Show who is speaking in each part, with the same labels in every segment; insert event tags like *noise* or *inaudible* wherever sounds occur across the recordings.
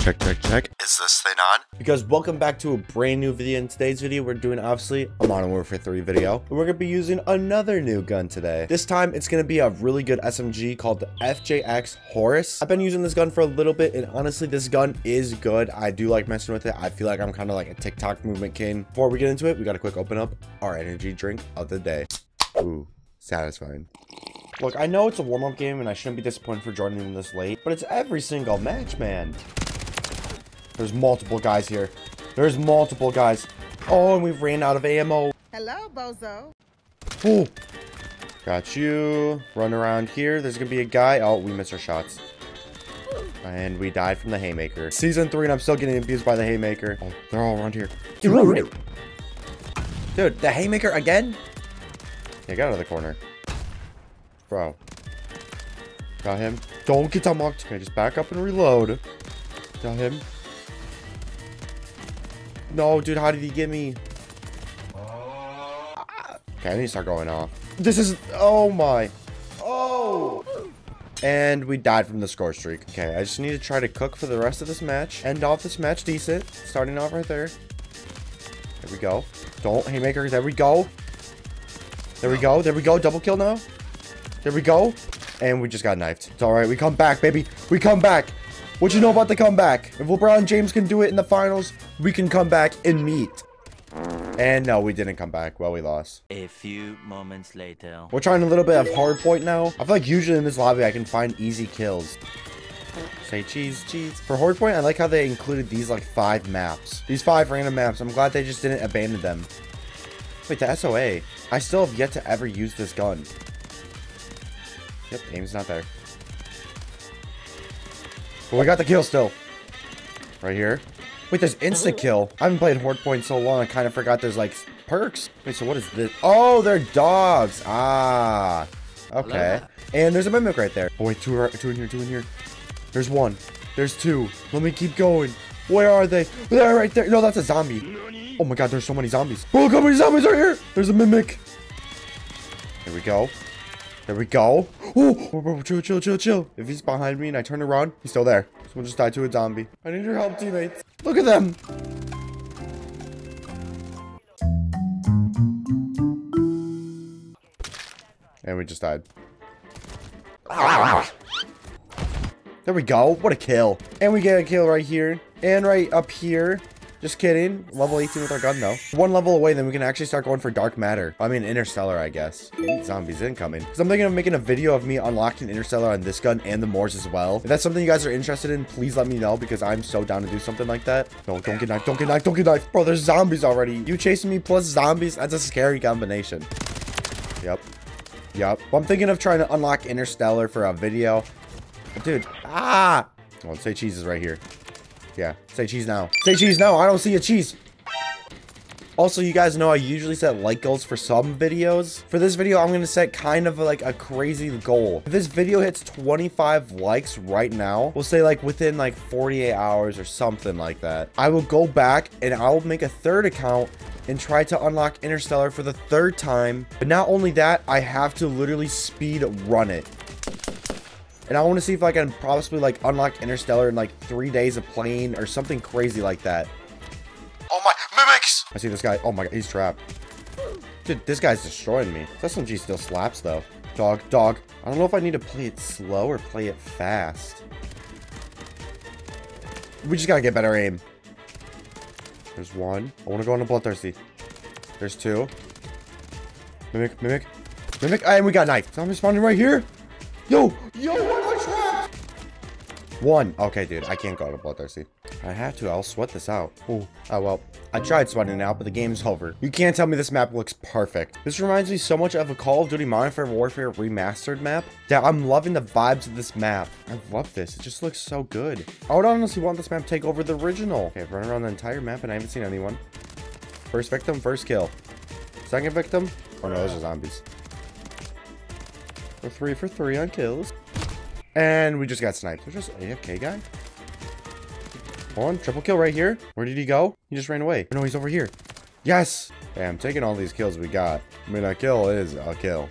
Speaker 1: Check, check, check. Is this thing on? Because welcome back to a brand new video. In today's video, we're doing obviously a Modern Warfare 3 video. And we're going to be using another new gun today. This time, it's going to be a really good SMG called the FJX Horus. I've been using this gun for a little bit, and honestly, this gun is good. I do like messing with it. I feel like I'm kind of like a TikTok movement king. Before we get into it, we got to quick open up our energy drink of the day. Ooh, satisfying. Look, I know it's a warm-up game, and I shouldn't be disappointed for joining in this late, but it's every single match, man. There's multiple guys here. There's multiple guys. Oh, and we've ran out of ammo.
Speaker 2: Hello, Bozo.
Speaker 1: Oh, got you. Run around here. There's gonna be a guy. Oh, we missed our shots. And we died from the Haymaker. Season 3 and I'm still getting abused by the Haymaker. Oh, they're all around here. Dude, the Haymaker again? Yeah, get out of the corner. Bro. Got him. Don't get unlocked. Okay, just back up and reload. Got him. No, dude, how did he get me? Okay, I need to start going off. This is... Oh, my. Oh! And we died from the score streak. Okay, I just need to try to cook for the rest of this match. End off this match decent. Starting off right there. There we go. Don't, Haymaker. There we go. There we go. There we go. Double kill now. There we go. And we just got knifed. It's all right. We come back, baby. We come back. What you know about the comeback? If LeBron James can do it in the finals, we can come back and meet. And no, we didn't come back. Well, we lost.
Speaker 3: A few moments later.
Speaker 1: We're trying a little bit of hard point now. I feel like usually in this lobby, I can find easy kills. Say cheese, cheese. For Hardpoint, I like how they included these like five maps. These five random maps. I'm glad they just didn't abandon them. Wait, the SOA. I still have yet to ever use this gun. Yep, aim's not there. But we got the kill still. Right here. Wait, there's instant kill. I haven't played Hardpoint so long, I kind of forgot there's like perks. Wait, so what is this? Oh, they're dogs. Ah. Okay. And there's a mimic right there. Oh, wait, two, are, two in here, two in here. There's one. There's two. Let me keep going. Where are they? They're right there. No, that's a zombie. Oh my god, there's so many zombies. Oh, look how many zombies are here. There's a mimic. Here we go. There we go. Oh, chill, chill, chill, chill. If he's behind me and I turn around, he's still there. Someone just died to a zombie. I need your help, teammates. Look at them. And we just died. There we go. What a kill. And we get a kill right here. And right up here. Just kidding. Level 18 with our gun, though. One level away, then we can actually start going for Dark Matter. I mean, Interstellar, I guess. Zombies incoming. Because I'm thinking of making a video of me unlocking Interstellar on this gun and the MORS as well. If that's something you guys are interested in, please let me know because I'm so down to do something like that. No, don't get knifed. Don't get knifed. Don't get knifed. Bro, there's zombies already. You chasing me plus zombies? That's a scary combination. Yep. Yep. Well, I'm thinking of trying to unlock Interstellar for a video. Dude. Ah! Oh, say cheese is right here. Yeah, say cheese now. Say cheese now. I don't see a cheese. Also, you guys know I usually set like goals for some videos. For this video, I'm going to set kind of like a crazy goal. If this video hits 25 likes right now, we'll say like within like 48 hours or something like that, I will go back and I will make a third account and try to unlock Interstellar for the third time. But not only that, I have to literally speed run it. And I want to see if I can possibly like unlock Interstellar in like three days of playing or something crazy like that. Oh my, mimics! I see this guy. Oh my god, he's trapped. Dude, this guy's destroying me. This SMG still slaps though. Dog, dog. I don't know if I need to play it slow or play it fast. We just gotta get better aim. There's one. I want to go on a Bloodthirsty. There's two. Mimic, mimic. Mimic, and we got knife. Zombie spawning right here. Yo, yo, One. Okay, dude, I can't go to Bloodthirsty. I have to. I'll sweat this out. Oh, oh well. I tried sweating it out, but the game's over. You can't tell me this map looks perfect. This reminds me so much of a Call of Duty Modern Warfare remastered map that I'm loving the vibes of this map. I love this. It just looks so good. I would honestly want this map to take over the original. Okay, I've run around the entire map and I haven't seen anyone. First victim, first kill. Second victim. Oh no, those are zombies. We're three for three on kills. And we just got sniped. There's just AFK guy. Hold on, triple kill right here. Where did he go? He just ran away. No, he's over here. Yes! Hey, I'm taking all these kills we got. I mean, a kill is a kill.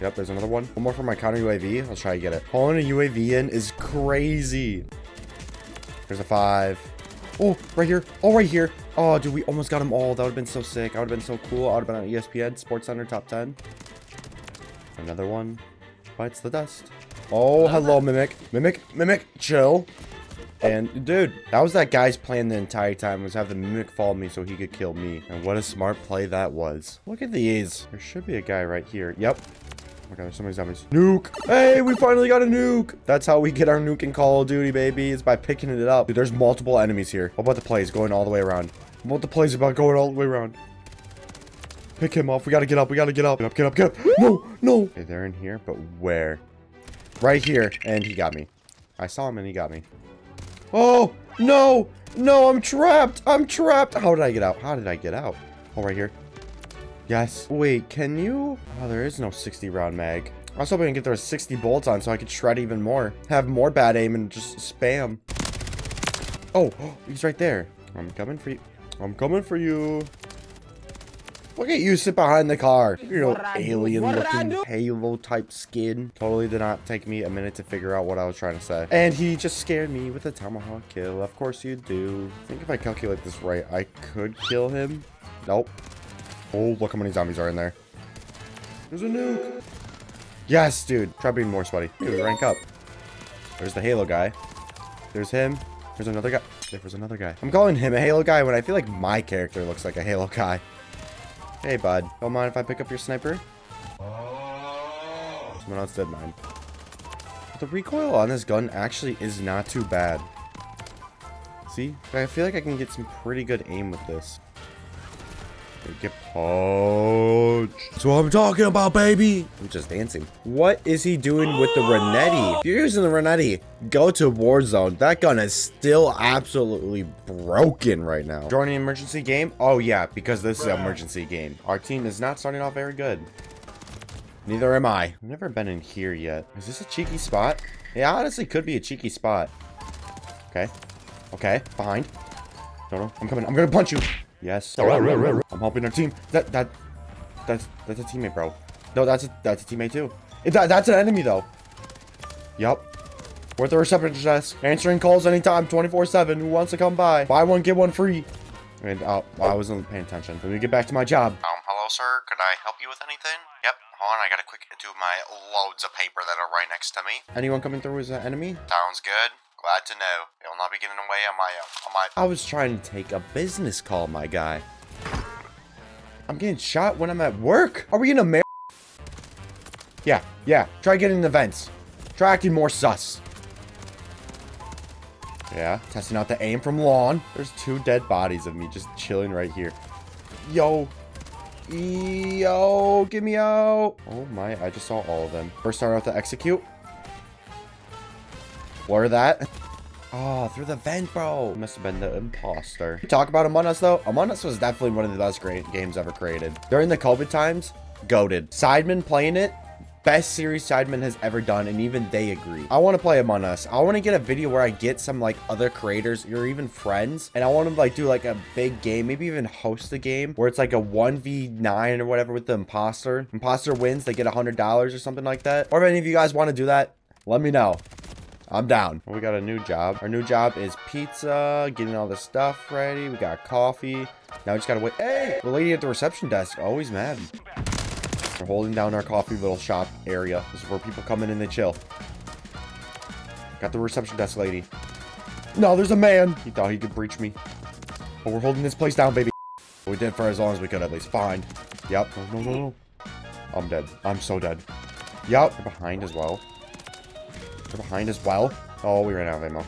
Speaker 1: Yep, there's another one. One more for my counter UAV. I'll try to get it. Pulling a UAV in is crazy. There's a five. Oh, right here. Oh, right here. Oh, dude, we almost got them all. That would have been so sick. I would have been so cool. I would have been on ESPN, Sports Center, top 10. Another one. Bites the dust. Oh, hello, Mimic. Mimic, Mimic, chill. And, dude, that was that guy's plan the entire time, was have the Mimic follow me so he could kill me. And what a smart play that was. Look at these. There should be a guy right here. Yep. Oh my god, there's so many zombies. Nuke! Hey, we finally got a nuke! That's how we get our nuke in Call of Duty, baby, is by picking it up. Dude, there's multiple enemies here. What about the plays going all the way around? What about the plays about going all the way around? Pick him off. We gotta get up. We gotta get up. Get up, get up, get up. *gasps* No, no. Okay, they're in here, but where? Right here. And he got me. I saw him and he got me. Oh, no. No, I'm trapped. I'm trapped. How did I get out? How did I get out? Oh, right here. Yes. Wait, can you? Oh, there is no 60 round mag. I was hoping I to get those 60 bolts on so I could shred even more. Have more bad aim and just spam. Oh, *gasps* he's right there. I'm coming for you. I'm coming for you. Look at you sit behind the car. Your little alien looking halo type skin. Totally did not take me a minute to figure out what I was trying to say. And he just scared me with a tomahawk kill. Of course you do. I think if I calculate this right, I could kill him. Nope. Oh, look how many zombies are in there. There's a nuke. Yes, dude. Try being more sweaty. Dude, rank up. There's the Halo guy. There's him. There's another guy. There was another guy. I'm calling him a Halo guy when I feel like my character looks like a Halo guy. Hey, bud. Don't mind if I pick up your sniper? Someone else did mine. The recoil on this gun actually is not too bad. See? I feel like I can get some pretty good aim with this. Get punched. That's what I'm talking about, baby. I'm just dancing. What is he doing with the Renetti? If you're using the Renetti, go to Warzone. That gun is still absolutely broken right now. Joining emergency game? Oh yeah, because this is an emergency game. Our team is not starting off very good. Neither am I. I've never been in here yet. Is this a cheeky spot? Yeah, honestly could be a cheeky spot. Okay. Okay. Behind. No, no. I'm coming. I'm gonna punch you. Yes. I'm helping our team. That that that's that's a teammate, bro. No, that's a that's a teammate too. That, that's an enemy though. Yup. We're at the reception desk. Answering calls anytime, 24-7. Who wants to come by? Buy one, get one free. And uh, I wasn't paying attention. Let me get back to my job.
Speaker 2: Um, hello, sir. Could I help you with anything? Yep. Hold on, I gotta quick do my loads of paper that are right next to me.
Speaker 1: Anyone coming through is an enemy?
Speaker 2: Sounds good. Glad to know. You'll not be getting away on my, on my...
Speaker 1: I was trying to take a business call, my guy. I'm getting shot when I'm at work. Are we in America? Yeah, yeah. Try getting in the vents. Try acting more sus. Yeah, testing out the aim from lawn. There's two dead bodies of me just chilling right here. Yo. Yo, get me out. Oh my, I just saw all of them. First start out to execute. Blur that. Oh, through the vent, bro. Must have been the imposter. Talk about Among Us, though. Among Us was definitely one of the best great games ever created. During the COVID times, goaded. Sidemen playing it, best series Sidemen has ever done, and even they agree. I want to play Among Us. I want to get a video where I get some, like, other creators or even friends, and I want to, like, do, like, a big game, maybe even host a game where it's, like, a 1v9 or whatever with the imposter. Imposter wins, they get a $100 or something like that. Or if any of you guys want to do that, let me know. I'm down. We got a new job. Our new job is pizza, getting all the stuff ready. We got coffee. Now we just gotta wait. Hey! The lady at the reception desk, always mad. We're holding down our coffee little shop area. This is where people come in and they chill. Got the reception desk lady. No, there's a man. He thought he could breach me. But we're holding this place down, baby. We did for as long as we could, at least. Fine. Yep. No, no, no, no. I'm dead. I'm so dead. Yep. They're behind as well. They're behind as well. Oh, we ran out of ammo.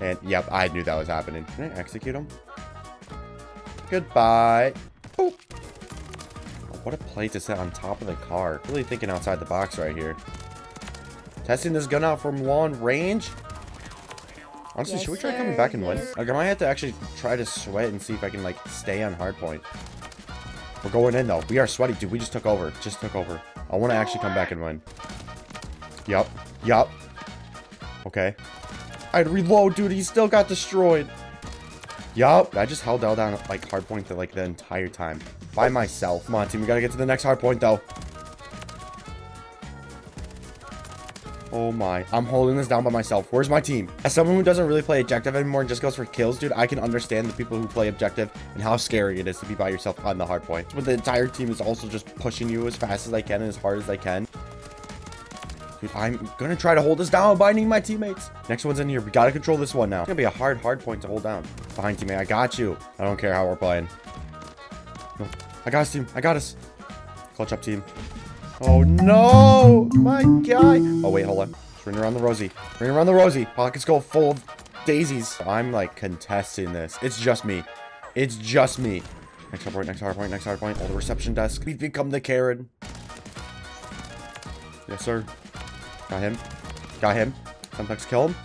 Speaker 1: And, yep, I knew that was happening. Can I execute him? Goodbye. Oh, what a play to sit on top of the car. Really thinking outside the box right here. Testing this gun out from long range? Honestly,
Speaker 4: Yes,
Speaker 1: should we try
Speaker 4: sir.
Speaker 1: coming back and win? Like, I might have to actually try to sweat and see if I can, like, stay on hardpoint. We're going in, though. We are sweaty, dude. We just took over. Just took over. I want to actually come back and win. Yup. Yup. Okay. I'd reload, dude. He still got destroyed. Yup. I just held L down, like, hardpoint the, like, the entire time. By myself. Come on, team. We gotta get to the next hardpoint, though. Oh my. I'm holding this down by myself. Where's my team? As someone who doesn't really play objective anymore and just goes for kills, dude, I can understand the people who play objective and how scary it is to be by yourself on the hard point. But the entire team is also just pushing you as fast as they can and as hard as they can. I'm gonna try to hold this down by needing my teammates. Next one's in here. We gotta control this one now. It's gonna be a hard, hard point to hold down. Behind teammate. I got you. I don't care how we're playing. No. I got us, team. I got us. Clutch up, team. Oh, no. My guy. Oh, wait. Hold on. Just ring around the Rosie. Ring around the Rosie. Pockets go full of daisies. I'm, like, contesting this. It's just me. It's just me. Next hard point, next hard point, next hard point. All the reception desk. We've become the Karen. Yes, sir. Got him. Got him. Semtex kill him.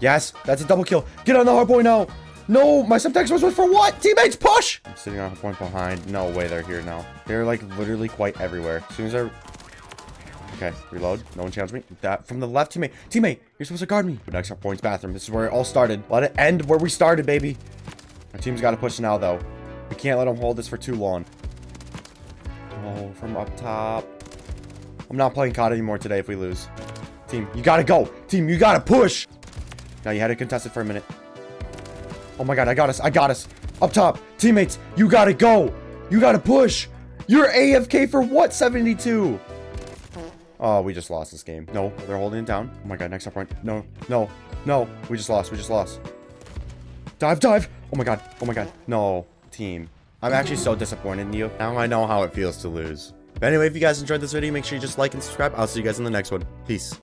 Speaker 1: Yes, that's a double kill. Get on the hard point now. No, my Semtex was for what? Teammates, push! I'm sitting on a point behind. No way they're here now. They're like literally quite everywhere. As soon as I... Okay, reload. No one challenged me. That from the left teammate. Teammate, you're supposed to guard me. Next hard point's bathroom. This is where it all started. Let it end where we started, baby. Our team's got to push now, though. We can't let them hold this for too long. Oh, from up top. I'm not playing COD anymore today if we lose. Team, you gotta go. Team, you gotta push. Now you had to contest it for a minute. Oh my god, I got us. I got us. Up top. Teammates, you gotta go. You gotta push. You're AFK for what, 72? Oh, we just lost this game. No, they're holding it down. Oh my god, next up point. No, no, no. We just lost. We just lost. Dive, dive. Oh my god. Oh my god. No, team. I'm actually so disappointed in you. Now I know how it feels to lose. But anyway, if you guys enjoyed this video, make sure you just like and subscribe. I'll see you guys in the next one. Peace.